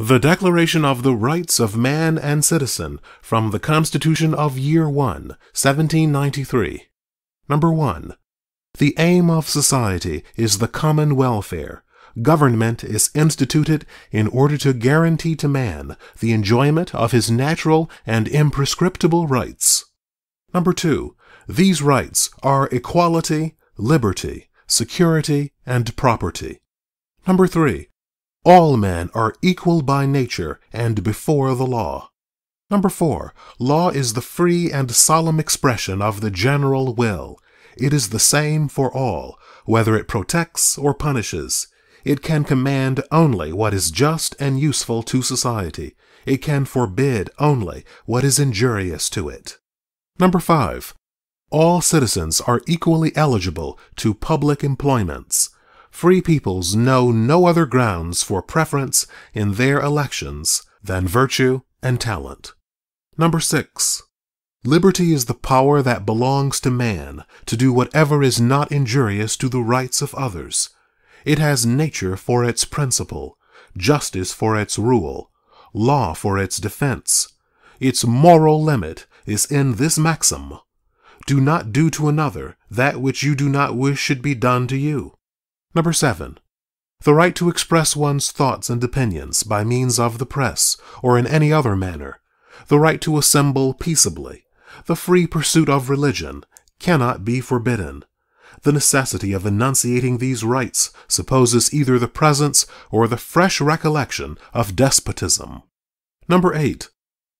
The Declaration of the Rights of Man and Citizen from the Constitution of Year 1, 1793. Number 1. The aim of society is the common welfare. Government is instituted in order to guarantee to man the enjoyment of his natural and imprescriptible rights. Number 2. These rights are equality, liberty, security, and property. Number 3. All men are equal by nature and before the law. Number 4. Law is the free and solemn expression of the general will. It is the same for all, whether it protects or punishes. It can command only what is just and useful to society. It can forbid only what is injurious to it. Number 5. All citizens are equally eligible to public employments. Free peoples know no other grounds for preference in their elections than virtue and talent. Number 6. Liberty is the power that belongs to man to do whatever is not injurious to the rights of others. It has nature for its principle, justice for its rule, law for its defense. Its moral limit is in this maxim Do not do to another that which you do not wish should be done to you. Number 7. The right to express one's thoughts and opinions by means of the press or in any other manner. The right to assemble peaceably. The free pursuit of religion cannot be forbidden. The necessity of enunciating these rights supposes either the presence or the fresh recollection of despotism. Number 8.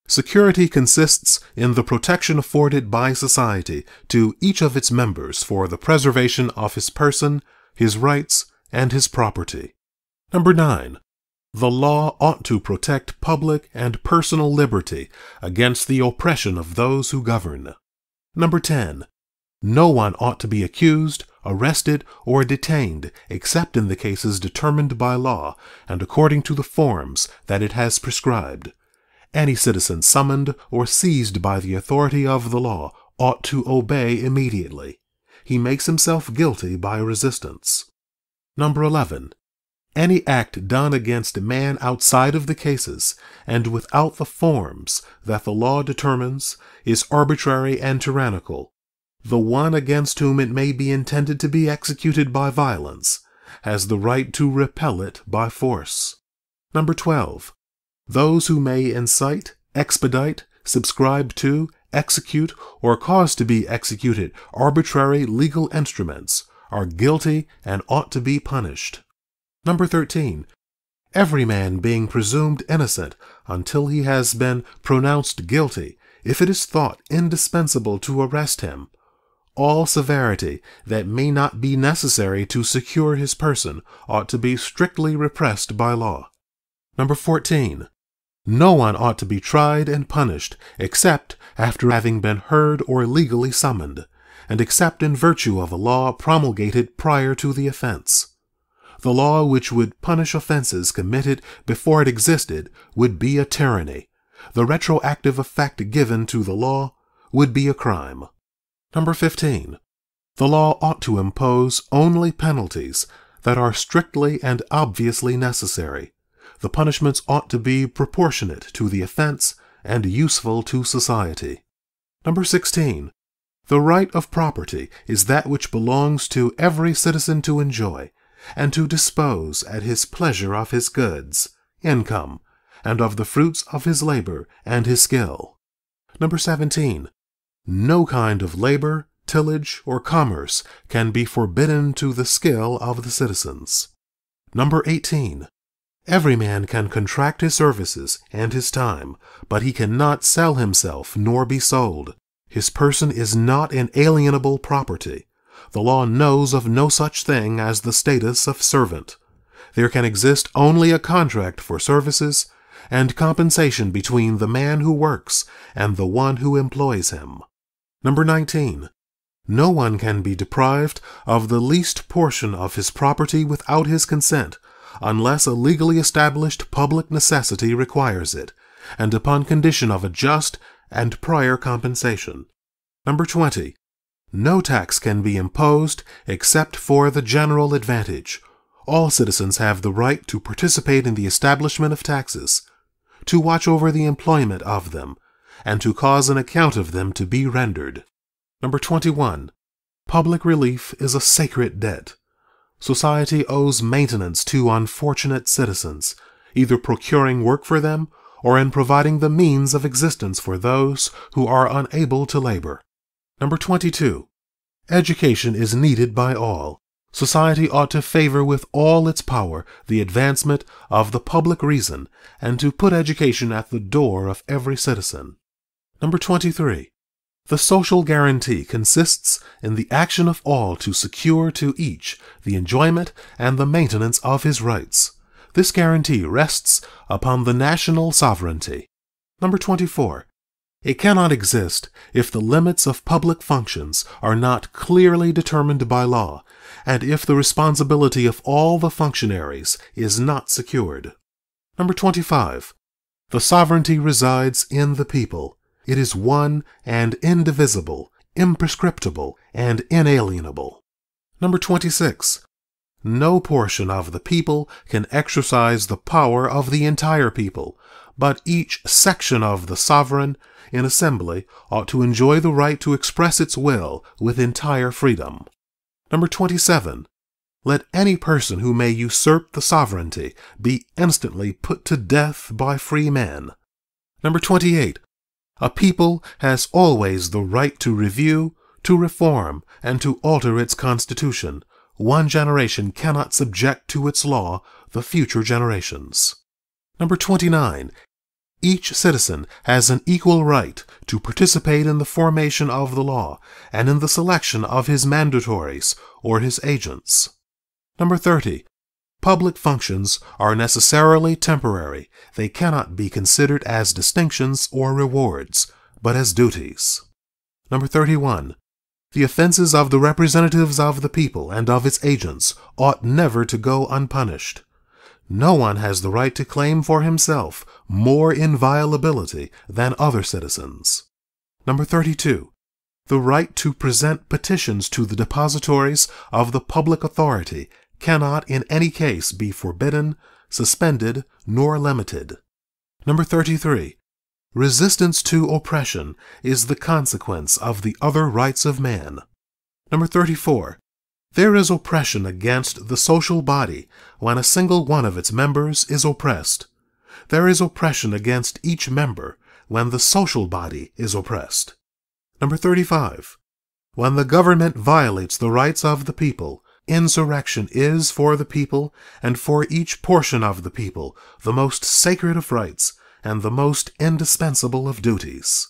Security consists in the protection afforded by society to each of its members for the preservation of his person, his rights, and his property. Number 9. The law ought to protect public and personal liberty against the oppression of those who govern. Number 10. No one ought to be accused, arrested, or detained except in the cases determined by law and according to the forms that it has prescribed. Any citizen summoned or seized by the authority of the law ought to obey immediately. He makes himself guilty by resistance. Number 11. Any act done against a man outside of the cases and without the forms that the law determines is arbitrary and tyrannical. The one against whom it may be intended to be executed by violence has the right to repel it by force. Number 12. Those who may incite, expedite, subscribe to, execute, or cause to be executed arbitrary legal instruments are guilty and ought to be punished. Number 13. Every man being presumed innocent until he has been pronounced guilty, if it is thought indispensable to arrest him, all severity that may not be necessary to secure his person ought to be strictly repressed by law. Number 14. No one ought to be tried and punished except after having been heard or legally summoned, and except in virtue of a law promulgated prior to the offense. The law which would punish offenses committed before it existed would be a tyranny. The retroactive effect given to the law would be a crime. Number 15. The law ought to impose only penalties that are strictly and obviously necessary. The punishments ought to be proportionate to the offense and useful to society. Number 16. The right of property is that which belongs to every citizen to enjoy, and to dispose at his pleasure of his goods, income, and of the fruits of his labor and his skill. Number 17. No kind of labor, tillage, or commerce can be forbidden to the skill of the citizens. Number 18. Every man can contract his services and his time, but he cannot sell himself nor be sold. His person is not an alienable property. The law knows of no such thing as the status of servant. There can exist only a contract for services and compensation between the man who works and the one who employs him. Number 19. No one can be deprived of the least portion of his property without his consent, unless a legally established public necessity requires it, and upon condition of a just and prior compensation. Number 20. No tax can be imposed except for the general advantage. all citizens have the right to participate in the establishment of taxes, to watch over the employment of them, and to cause an account of them to be rendered. Number 21. Public relief is a sacred debt. Society owes maintenance to unfortunate citizens, either procuring work for them or in providing the means of existence for those who are unable to labor. Number 22. Education is needed by all. Society ought to favor with all its power the advancement of the public reason and to put education at the door of every citizen. Number 23. The social guarantee consists in the action of all to secure to each the enjoyment and the maintenance of his rights. This guarantee rests upon the national sovereignty. Number 24. It cannot exist if the limits of public functions are not clearly determined by law, and if the responsibility of all the functionaries is not secured. Number 25. The sovereignty resides in the people. It is one and indivisible, imprescriptible, and inalienable. Number 26. No portion of the people can exercise the power of the entire people, but each section of the sovereign in assembly ought to enjoy the right to express its will with entire freedom. Number 27. Let any person who may usurp the sovereignty be instantly put to death by free men. Number 28. A people has always the right to review, to reform, and to alter its constitution, one generation cannot subject to its law the future generations. Number 29. Each citizen has an equal right to participate in the formation of the law and in the selection of his mandatories or his agents. Number 30. Public functions are necessarily temporary. They cannot be considered as distinctions or rewards, but as duties. Number 31. The offenses of the representatives of the people and of its agents ought never to go unpunished. No one has the right to claim for himself more inviolability than other citizens. Number 32. The right to present petitions to the depositories of the public authority cannot in any case be forbidden, suspended, nor limited. Number 33. Resistance to oppression is the consequence of the other rights of man. Number 34. There is oppression against the social body when a single one of its members is oppressed. There is oppression against each member when the social body is oppressed. Number 35. When the government violates the rights of the people, insurrection is for the people and for each portion of the people the most sacred of rights and the most indispensable of duties.